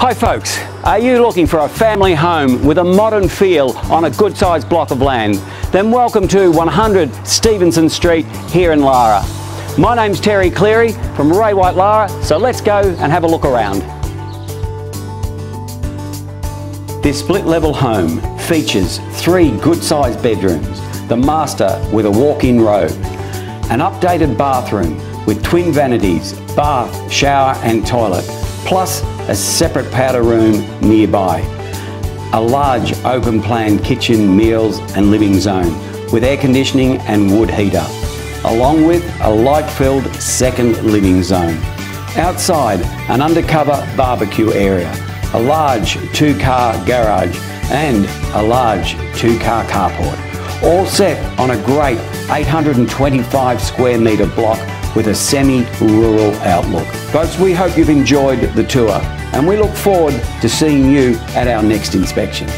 Hi folks, are you looking for a family home with a modern feel on a good sized block of land? Then welcome to 100 Stephenson Street here in Lara. My name's Terry Cleary from Ray White Lara, so let's go and have a look around. This split level home features three good sized bedrooms, the master with a walk-in robe, an updated bathroom with twin vanities, bath, shower and toilet, plus a separate powder room nearby. A large open plan kitchen, meals and living zone with air conditioning and wood heater, along with a light filled second living zone. Outside, an undercover barbecue area, a large two car garage and a large two car carport. All set on a great 825 square metre block with a semi-rural outlook. Folks, we hope you've enjoyed the tour and we look forward to seeing you at our next inspection.